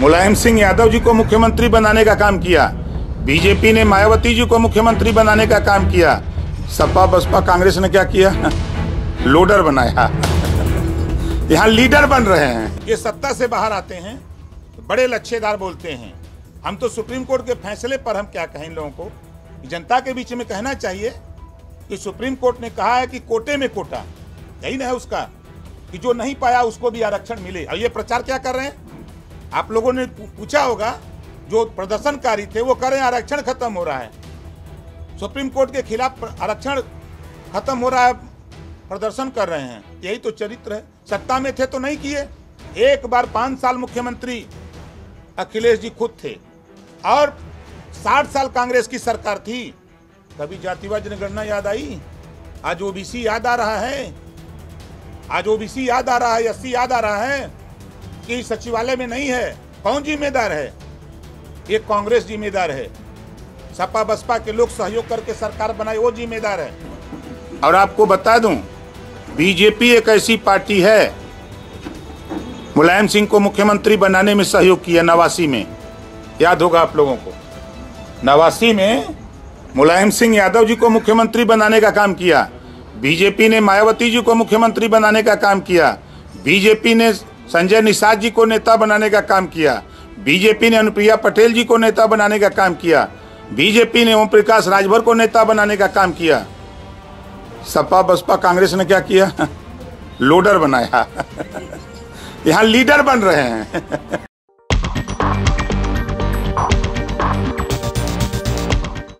मुलायम सिंह यादव जी को मुख्यमंत्री बनाने का काम किया। बीजेपी ने मायावती जी को मुख्यमंत्री बनाने का काम किया। सपा बसपा कांग्रेस ने क्या किया? लोडर बनाया। यहाँ लीडर बन रहे हैं। ये सत्ता से बाहर आते हैं तो बड़े लच्छेदार बोलते हैं। हम तो सुप्रीम कोर्ट के फैसले पर हम क्या कहें इन लोगों को? जनता के बीच में कहना चाहिए कि सुप्रीम कोर्ट ने कहा है कि कोटे में कोटा, यही ना है उसका, कि जो नहीं पाया उसको भी आरक्षण मिले। और ये प्रचार क्या कर रहे हैं? आप लोगों ने पूछा होगा, जो प्रदर्शनकारी थे, वो कह रहे हैं आरक्षण खत्म हो रहा है। सुप्रीम कोर्ट के खिलाफ आरक्षण खत्म हो रहा है, प्रदर्शन कर रहे हैं। यही तो चरित्र है। सत्ता में थे तो नहीं किए। एक बार पाँच साल मुख्यमंत्री अखिलेश जी खुद थे। और साठ साल कांग्रेस की सरकार थी। कभी जातिवाद जनगणना याद आई? आज ओबीसी याद आ रहा है। आज ओबीसी याद आ रहा है, एससी याद आ रहा है। कि सचिवालय में नहीं है, कौन जिम्मेदार है? ये कांग्रेस जिम्मेदार है। सपा बसपा के लोग सहयोग करके सरकार बनाए वो जिम्मेदार है। और आपको बता दूँ, बीजेपी एक ऐसी पार्टी है, मुलायम सिंह को मुख्यमंत्री बनाने में सहयोग किया नवासी में। याद होगा आप लोगों को। नवासी में मुलायम सिंह यादव जी को मुख्यमंत्री बनाने का काम किया। बीजेपी ने मायावती जी को मुख्यमंत्री बनाने का काम किया। बीजेपी ने संजय निषाद जी को नेता बनाने का काम किया। बीजेपी ने अनुप्रिया पटेल जी को नेता बनाने का काम किया। बीजेपी ने ओम प्रकाश राजभर को नेता बनाने का काम किया। सपा बसपा कांग्रेस ने क्या किया? लोडर बनाया। यहाँ लीडर बन रहे हैं।